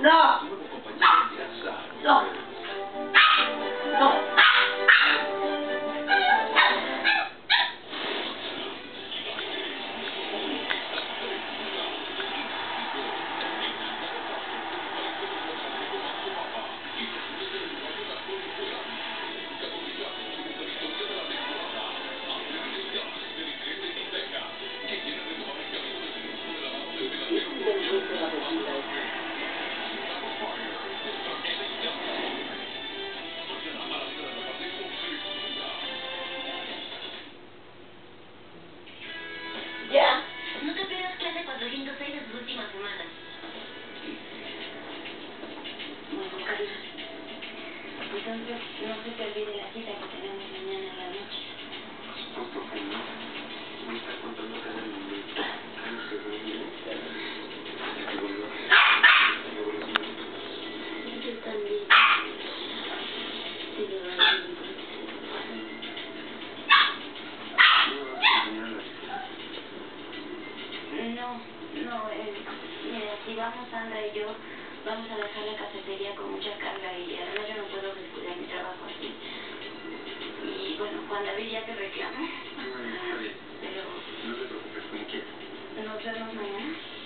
No! No! Entonces, no se te olvide la cita que tenemos mañana en la noche. Por supuesto que no. Me está contando cada momento, cada segundo. Que vuelva a Yo también. Te lo doy No, no, eh, mira, si vamos Sandra y yo, vamos a dejar la cafetería con mucha carga y además yo no puedo descuidar mi trabajo así. Y bueno, Juan David ya te está bien. pero No te preocupes, como quieras. nos vemos mañana.